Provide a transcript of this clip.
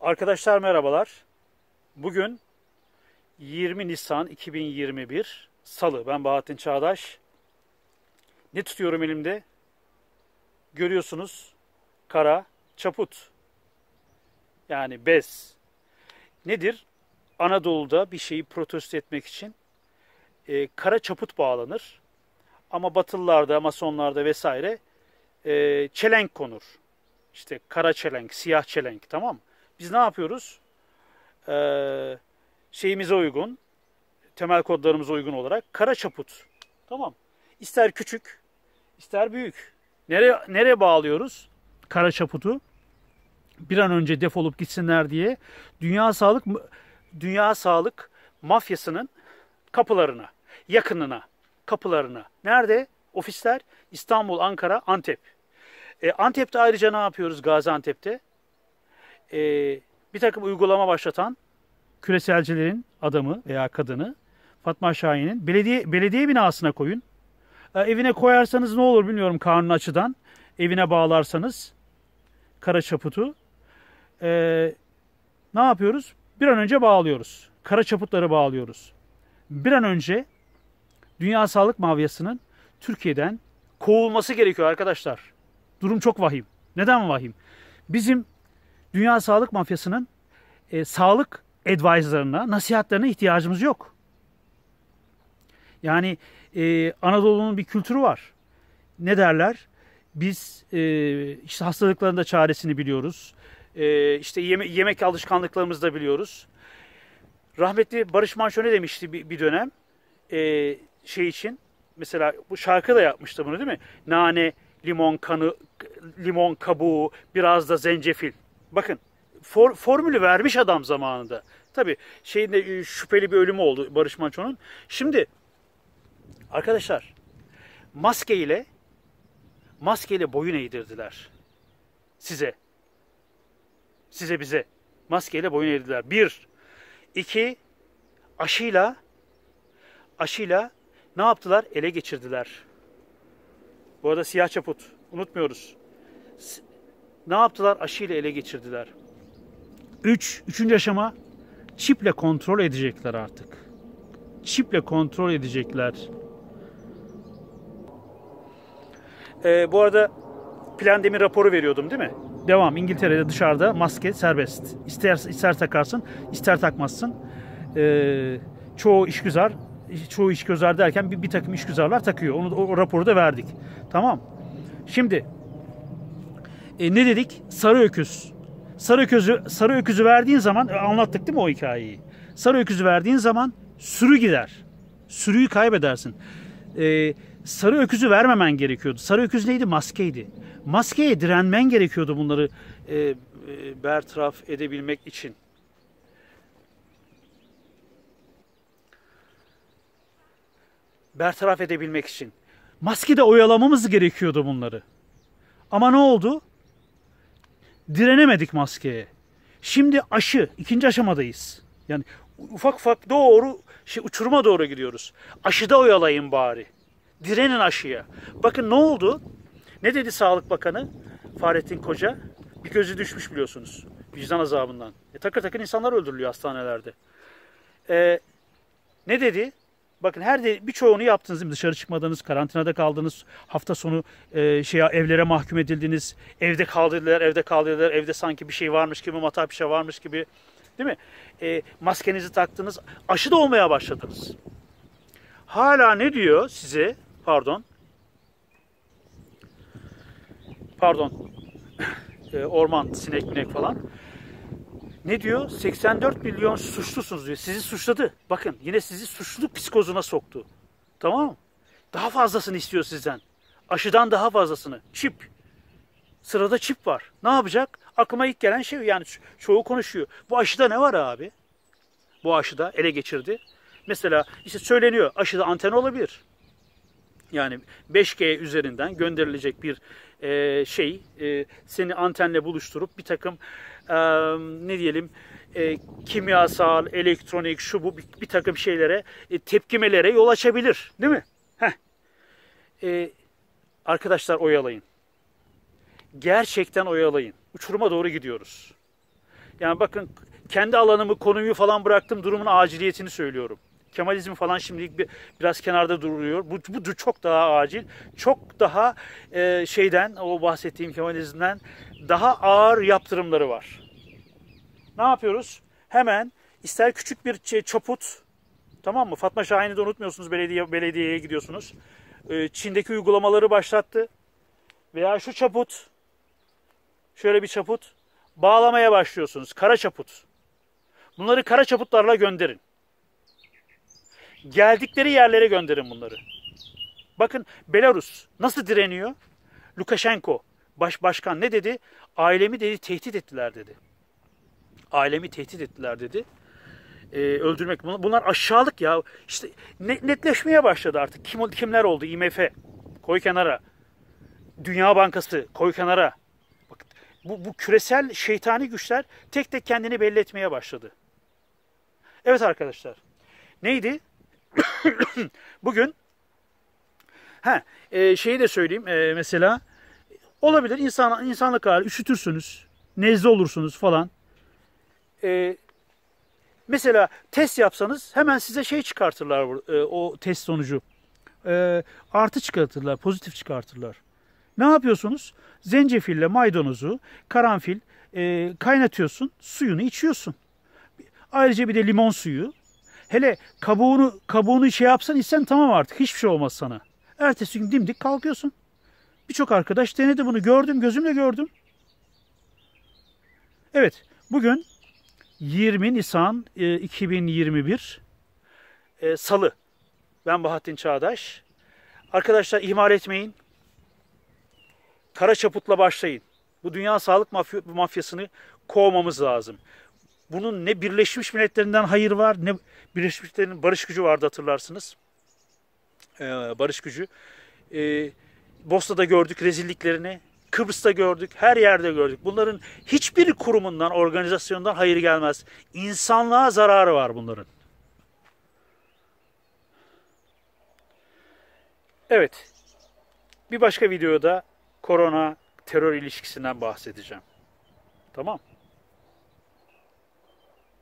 Arkadaşlar merhabalar. Bugün 20 Nisan 2021 Salı. Ben Bahattin Çağdaş. Ne tutuyorum elimde? Görüyorsunuz kara çaput. Yani bez. Nedir? Anadolu'da bir şeyi protesto etmek için e, kara çaput bağlanır. Ama Batılılarda, Masonlarda vesaire e, çelenk konur. İşte kara çelenk, siyah çelenk tamam mı? Biz ne yapıyoruz? Ee, şeyimize uygun, temel kodlarımıza uygun olarak kara çaput. Tamam. İster küçük, ister büyük. Nereye, nereye bağlıyoruz kara çaputu? Bir an önce defolup gitsinler diye Dünya Sağlık Dünya Sağlık mafyasının kapılarına, yakınına, kapılarına. Nerede? Ofisler İstanbul, Ankara, Antep. E, Antep'te ayrıca ne yapıyoruz Gaziantep'te? E, bir takım uygulama başlatan küreselcilerin adamı veya kadını Fatma Şahin'in belediye, belediye binasına koyun. E, evine koyarsanız ne olur bilmiyorum kanun açıdan. Evine bağlarsanız kara çaputu. E, ne yapıyoruz? Bir an önce bağlıyoruz. Kara çaputları bağlıyoruz. Bir an önce Dünya Sağlık Mafyası'nın Türkiye'den kovulması gerekiyor arkadaşlar. Durum çok vahim. Neden vahim? Bizim Dünya Sağlık Mafyası'nın e, sağlık advisor'ına, nasihatlerine ihtiyacımız yok. Yani e, Anadolu'nun bir kültürü var. Ne derler? Biz e, işte hastalıkların da çaresini biliyoruz. E, işte yeme yemek alışkanlıklarımızı da biliyoruz. Rahmetli Barış Manço ne demişti bir, bir dönem? E, şey için mesela bu şarkı da yapmıştı bunu değil mi? Nane, limon kanı, limon kabuğu, biraz da zencefil. Bakın for, formülü vermiş adam zamanında. Tabi şeyinde e, şüpheli bir ölümü oldu Barış Manço'nun. Şimdi arkadaşlar maske ile maske ile boyun eğdirdiler size. Size bize maskeyle boyun eğdirdiler. Bir, iki, aşıyla aşıyla ne yaptılar? Ele geçirdiler. Bu arada siyah çaput. Unutmuyoruz. Ne yaptılar? Aşıyla ele geçirdiler. Üç, üçüncü aşama çiple kontrol edecekler artık. Çiple kontrol edecekler. Ee, bu arada Plandemir raporu veriyordum değil mi? Devam. İngiltere'de dışarıda maske serbest. İster, ister takarsın, ister takmazsın. Ee, çoğu işgüzar çoğu işgüzar derken bir, bir takım işgüzarlar takıyor. Onu o, o raporu da verdik. Tamam. Şimdi e, ne dedik? Sarı öküz. Sarı öküzü sarı öküzü verdiğin zaman e, anlattık değil mi o hikayeyi? Sarı öküzü verdiğin zaman sürü gider. Sürüyü kaybedersin. E, sarı öküzü vermemen gerekiyordu. Sarı öküz neydi? Maskeydi. Maskeye direnmen gerekiyordu bunları e, e, bertaraf edebilmek için. bertaraf edebilmek için. Maskede oyalamamız gerekiyordu bunları. Ama ne oldu? Direnemedik maskeye. Şimdi aşı, ikinci aşamadayız. Yani ufak ufak doğru, şey, uçuruma doğru gidiyoruz. Aşıda oyalayın bari. Direnin aşıya. Bakın ne oldu? Ne dedi Sağlık Bakanı Fahrettin Koca? Bir gözü düşmüş biliyorsunuz. Vicdan azabından. E, takır takır insanlar öldürülüyor hastanelerde. E, ne dedi? Bakın her de birçoğunu yaptınız değil mi? Dışarı çıkmadınız, karantinada kaldınız, hafta sonu e, şey evlere mahkum edildiniz, evde kaldırdılar, evde kaldırdılar, evde sanki bir şey varmış gibi, matah bir şey varmış gibi, değil mi? E, maskenizi taktınız, aşı da olmaya başladınız. Hala ne diyor size? Pardon. Pardon. E, orman, sinek minek falan. Ne diyor? 84 milyon suçlusunuz diyor. Sizi suçladı. Bakın yine sizi suçluluk psikozuna soktu. Tamam mı? Daha fazlasını istiyor sizden. Aşıdan daha fazlasını. Çip. Sırada çip var. Ne yapacak? Aklıma ilk gelen şey yani çoğu konuşuyor. Bu aşıda ne var abi? Bu aşıda ele geçirdi. Mesela işte söyleniyor aşıda anten olabilir. Yani 5G üzerinden gönderilecek bir e, şey e, seni antenle buluşturup bir takım e, ne diyelim e, kimyasal, elektronik, şu bu bir, bir takım şeylere e, tepkimelere yol açabilir. Değil mi? Heh. E, arkadaşlar oyalayın. Gerçekten oyalayın. Uçuruma doğru gidiyoruz. Yani bakın kendi alanımı, konuyu falan bıraktım. Durumun aciliyetini söylüyorum. Kemalizm falan şimdilik bir, biraz kenarda duruyor. Bu, bu çok daha acil. Çok daha e, şeyden, o bahsettiğim Kemalizmden daha ağır yaptırımları var. Ne yapıyoruz? Hemen ister küçük bir çaput, tamam mı? Fatma Şahin'i de unutmuyorsunuz, belediye, belediyeye gidiyorsunuz. E, Çin'deki uygulamaları başlattı. Veya şu çaput, şöyle bir çaput, bağlamaya başlıyorsunuz. Kara çaput. Bunları kara çaputlarla gönderin. Geldikleri yerlere gönderin bunları. Bakın Belarus nasıl direniyor? Lukashenko baş başkan ne dedi? Ailemi dedi tehdit ettiler dedi. Ailemi tehdit ettiler dedi. Ee, öldürmek bunlar aşağılık ya. İşte netleşmeye başladı artık. Kim kimler oldu? IMF koy kenara. Dünya Bankası koy kenara. Bak, bu, bu küresel şeytani güçler tek tek kendini belli etmeye başladı. Evet arkadaşlar. Neydi? Bugün ha e, şeyi de söyleyeyim e, mesela olabilir insan insanlık hali üşütürsünüz, nezle olursunuz falan. E, mesela test yapsanız hemen size şey çıkartırlar e, o test sonucu. E, artı çıkartırlar, pozitif çıkartırlar. Ne yapıyorsunuz? Zencefille maydanozu, karanfil e, kaynatıyorsun, suyunu içiyorsun. Ayrıca bir de limon suyu, Hele kabuğunu kabuğunu şey yapsan içsen tamam artık hiçbir şey olmaz sana. Ertesi gün dimdik kalkıyorsun. Birçok arkadaş denedi bunu gördüm gözümle gördüm. Evet bugün 20 Nisan 2021 e, e, Salı. Ben Bahattin Çağdaş. Arkadaşlar ihmal etmeyin. Kara çaputla başlayın. Bu dünya sağlık mafyasını kovmamız lazım bunun ne Birleşmiş Milletler'inden hayır var ne Birleşmiş Milletler'in barış gücü vardı hatırlarsınız. Ee, barış gücü. Ee, Bosna'da gördük rezilliklerini. Kıbrıs'ta gördük, her yerde gördük. Bunların hiçbir kurumundan, organizasyondan hayır gelmez. İnsanlığa zararı var bunların. Evet, bir başka videoda korona terör ilişkisinden bahsedeceğim. Tamam.